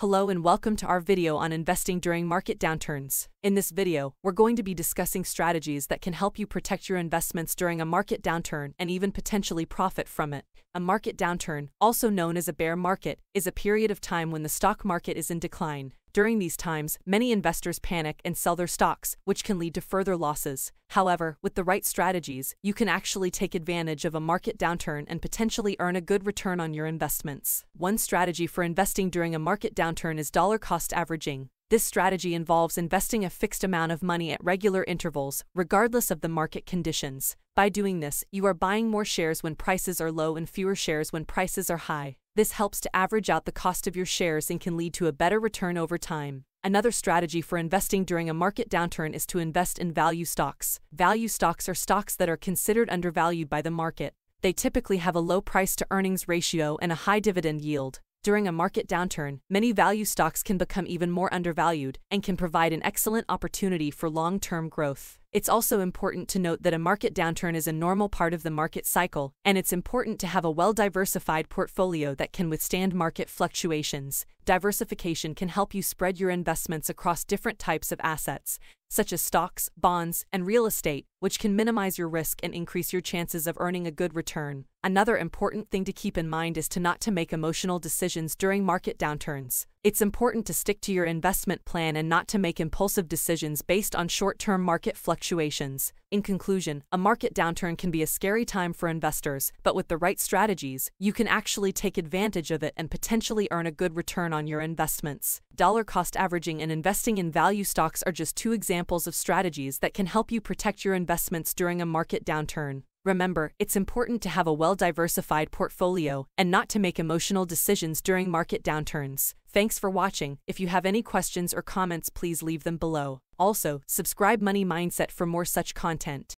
Hello and welcome to our video on investing during market downturns. In this video, we're going to be discussing strategies that can help you protect your investments during a market downturn and even potentially profit from it. A market downturn, also known as a bear market, is a period of time when the stock market is in decline. During these times, many investors panic and sell their stocks, which can lead to further losses. However, with the right strategies, you can actually take advantage of a market downturn and potentially earn a good return on your investments. One strategy for investing during a market downturn is dollar cost averaging. This strategy involves investing a fixed amount of money at regular intervals, regardless of the market conditions. By doing this, you are buying more shares when prices are low and fewer shares when prices are high. This helps to average out the cost of your shares and can lead to a better return over time. Another strategy for investing during a market downturn is to invest in value stocks. Value stocks are stocks that are considered undervalued by the market. They typically have a low price to earnings ratio and a high dividend yield. During a market downturn, many value stocks can become even more undervalued and can provide an excellent opportunity for long term growth. It's also important to note that a market downturn is a normal part of the market cycle, and it's important to have a well diversified portfolio that can withstand market fluctuations. Diversification can help you spread your investments across different types of assets, such as stocks, bonds, and real estate, which can minimize your risk and increase your chances of earning a good return. Another important thing to keep in mind is to not to make emotional decisions during market downturns. It's important to stick to your investment plan and not to make impulsive decisions based on short-term market fluctuations. In conclusion, a market downturn can be a scary time for investors, but with the right strategies, you can actually take advantage of it and potentially earn a good return on your investments. Dollar cost averaging and investing in value stocks are just two examples of strategies that can help you protect your investments during a market downturn. Remember, it's important to have a well diversified portfolio and not to make emotional decisions during market downturns. Thanks for watching. If you have any questions or comments, please leave them below. Also, subscribe Money Mindset for more such content.